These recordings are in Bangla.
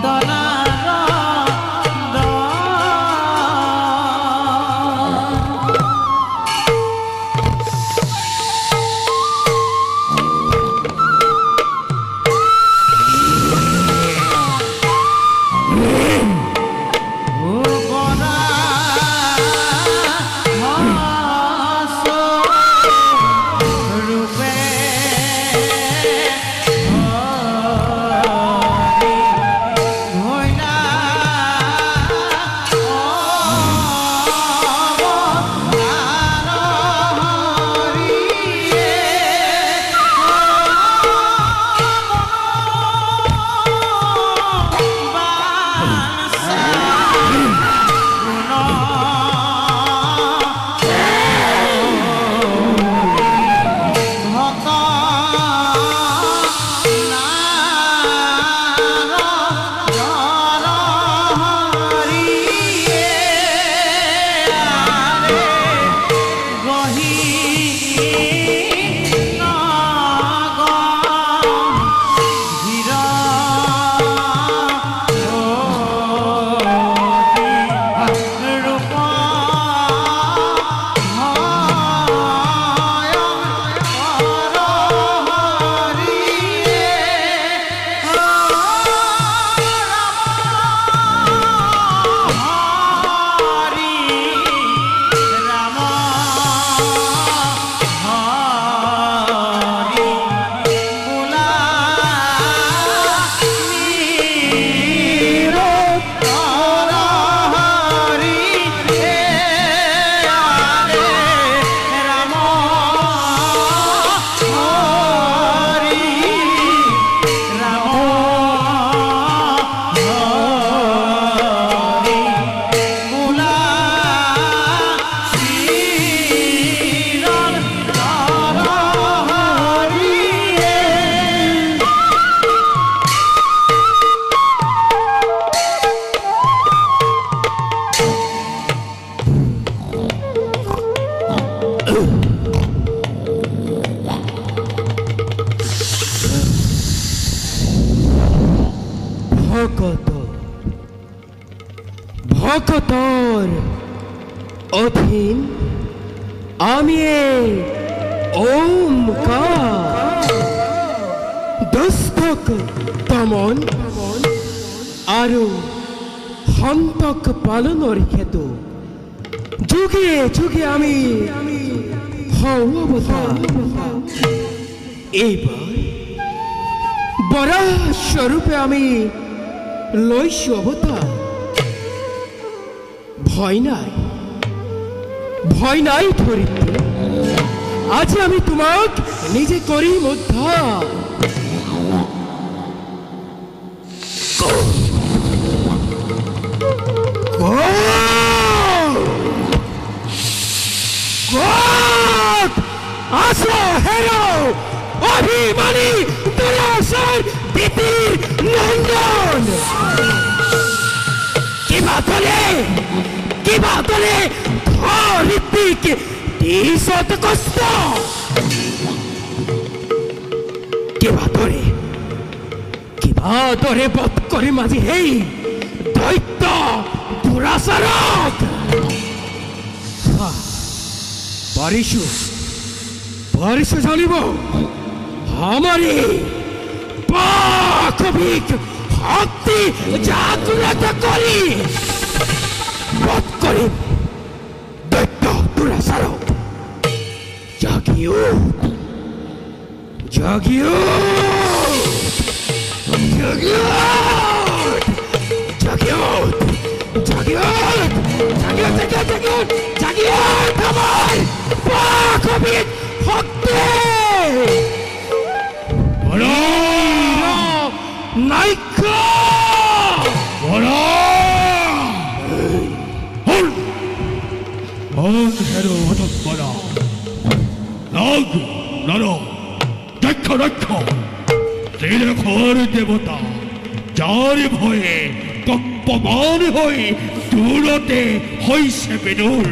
don't Abdallah. ভকতর অধীন আমি দস্তক দমন সন্তক পালনৰ ক্ষেত্ৰত যুগে যুগে আমি অৱতাৰ এইবাৰ বৰাহ আমি লৈছো অৱতাৰ ভয় নাই। ভয় নাই ধৰিত্ৰী আজ আমি তোমাক নিজে উদ্ধাৰ God! আসো, হেরো! অভিমানী দুরাসর দিতির নন্দন। কিবা তলে কিবা তলে ধরিত্রিক দিশত কষ্ট। কিবা তরে কিবা তরে বধ করে মাঝি হেই দৈত্য দুরাসরক পাৰিছো পাৰিছো জানিব Karim Datang pula sarau Jagio Jagio Jagio Jagio Jagio Jagio Jagio Jagio Jagio Tamai Pakobit Hokte Hello Naika আমাৰে পাকবিক শক্তি জাগ্ৰত কৰি বধ কৰিম দৈত্য দুৰাচাৰক জাগিও জাগিও জাগিও জাগিয়ত জাগিয়ত জাগিয়ত জাগিয়ত জাগিয়ত জাগিয়ত আমার পাকবিক শক্তি নাইকা অন্ধেরো অধঃপরা নাগ নর দক্ষ দক্ষ ত্রিলক্ষর দেবতা যার ভয়ে কম্পমান হয়ে দূরতে হইছে বিদুর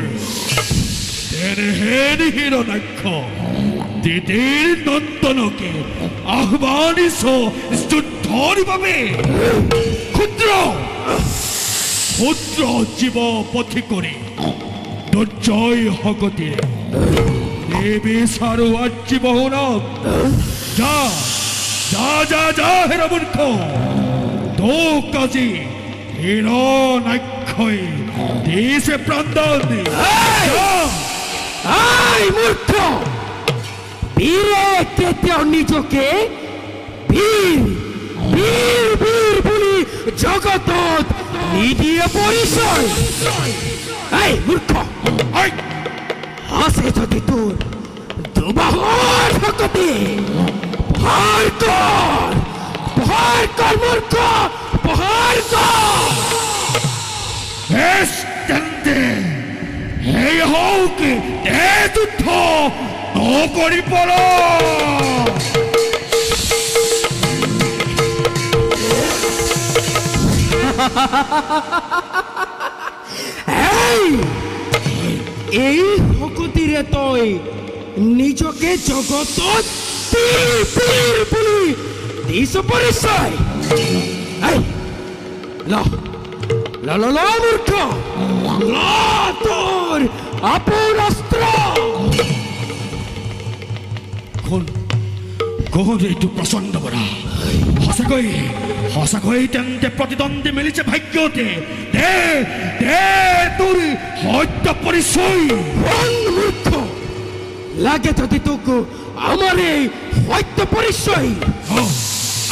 হেন হিরণাক্ষ দিদির নন্দনকে আহ্বানিস যুদ্ধর বাবে ক্ষুদ্র ক্ষুদ্র জীব পথি করে দুর্জয় হগতিরে দেবী সারু আজ্জি বহুরব যা যা যা যা হের মূর্খ। তো কাজী হিরণাক্ষয় দেশে প্রান্তাল দে যা। আই মূর্খ! বীরে কেতিয়াও নিজকে বীর বীর বীর বুলি জগতত নিদিয়ে পৰিচয় এই মূৰ্খ আই আছে যদি তোৰ দুবাহৰ শকতি ভয় কৰ ভয় কৰ মূৰ্খ ভয় কৰ বেশ তেন্তে এই হওকে এ যুদ্ধ নকৰি পৰ এই এই শকতিৰে তই নিজকে জগতত পীৰ পীৰ বুলি দিছ পৰিচয় এই ল ল ল ল মূৰ্খ ল তোৰ আপোন অস্ত্ৰ এইটো প্ৰচণ্ড বৰা সঁচাকৈ সঁচাকৈ তেন্তে প্ৰতিদ্বন্দ্বী মিলিছে ভাগ্যতে। দে দে তোৰ সত্য পৰিচয় মূৰ্খ লাগে যদি তোক আমাৰ এই সত্য পৰিচয়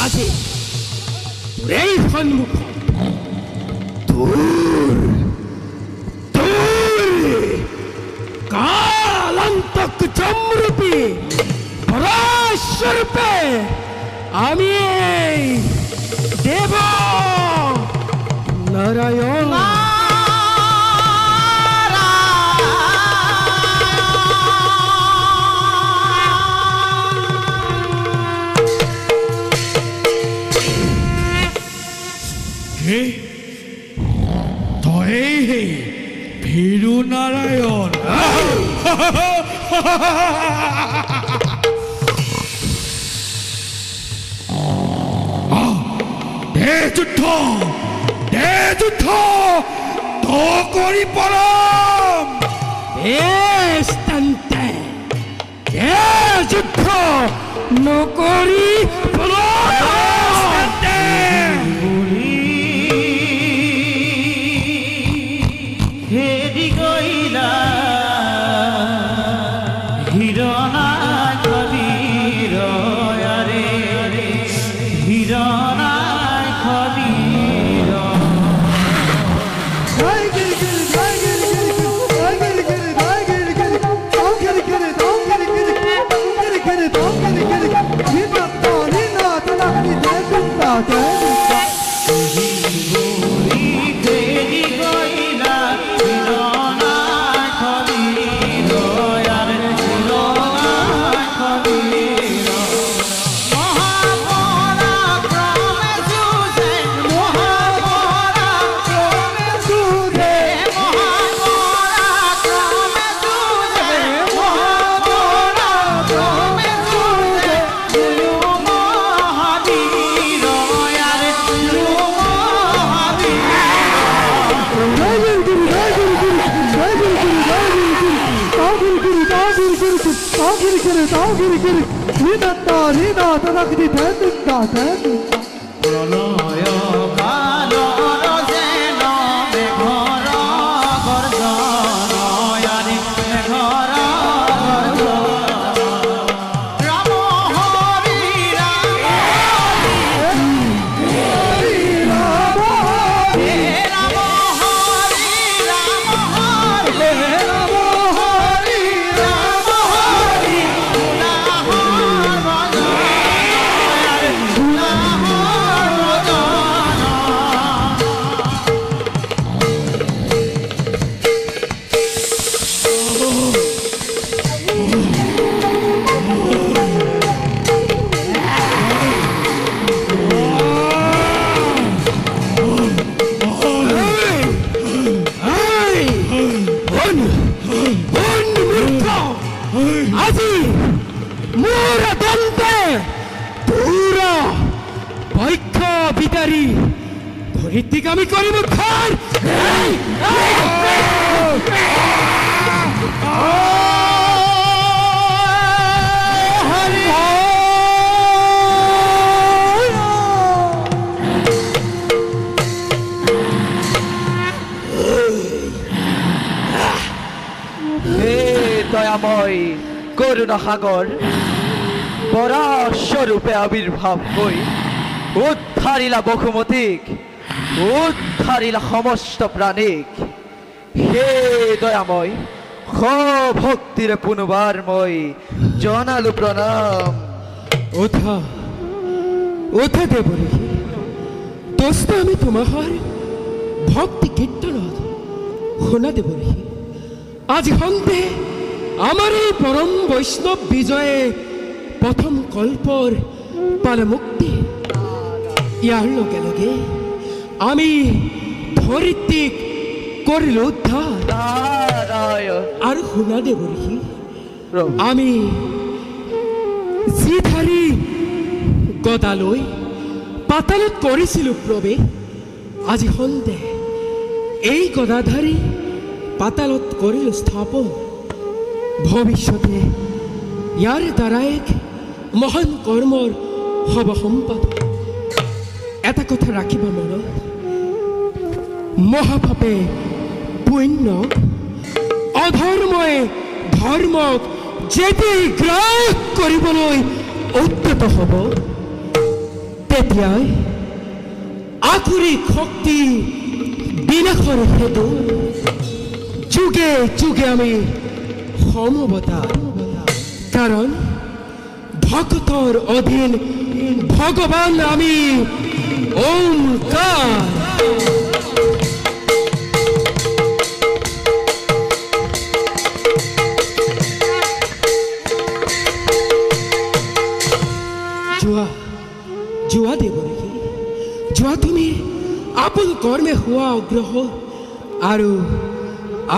আজি এই সন্মুখত তোৰ তোৰ কালান্তক জমৰূপী পৰাস্বৰূপে আমি এই দেৱ নাৰায়ণ হে দে যুদ্ধ। দে যুদ্ধ নকরি পরম। বেশ তেন্তে। এ যুদ্ধ নকরি হেরি গইলা 기리기리 나오 기리기리 니다다 니다다 나 그디 대는다 대는다 মোৰ দন্তে দূৰ পক্ষ বিদাৰী ধৰিত্ৰীক আমি খাৰ হে দয়াময় করুণা সাগর পরাস্বরূপে আবির্ভাব হই। উদ্ধারিলা বসুমতীক উদ্ধারিলা সমস্ত প্রাণীক। হে দয়াময় স ভক্তিৰে পুনবাৰ মই জনালো প্ৰণাম ওঠা ওঠা দেৱৰী দোস্ত আমি তোমাৰ ভক্তি কীৰ্তনত শুনা দেৱৰী আজি সন্ধে আমাৰ এই পৰম বৈষ্ণৱ বিজয়ে প্ৰথম কল্পৰ পালে মুক্তি ইয়াৰ লগে লগে আমি ধৰিত্ৰীক কৰিলো উদ্ধাৰ নারায়ণ। আৰু শুনা দেৱৰী প্ৰভু আমি যিধাৰী গদালৈ পাতালত কৰিছিলোঁ প্ৰৱেশ আজি সন্ধে এই গদাধাৰী পাতালত কৰিলোঁ স্থাপন। ভৱিষ্যতে ইয়াৰ দ্বাৰা এক মহান কৰ্মৰ হ'ব সম্পাদন এটা কথা ৰাখিবা মনত। মহাপাপে পুণ্যক অধৰ্মই ধৰ্মক যেতিয়াই গ্ৰাস কৰিবলৈ উদ্যত হ'ব, তেতিয়াই আকুৰিক শক্তি বিনাশৰ হেতু যুগে যুগে আমি সমবতা কাৰণ ভকতৰ অধীন ভগৱান আমি ওমকাৰ যোৱা যোৱা দেৱৰী যোৱা তুমি আপোন কৰ্মে হোৱা অগ্ৰসৰ আৰু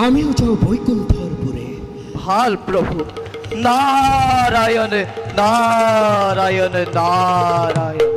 আমিও যাওঁ বৈকুণ্ঠৰ পুৰে ভালো প্ৰভু নারায়ণ নারায়ণ নারায়ণ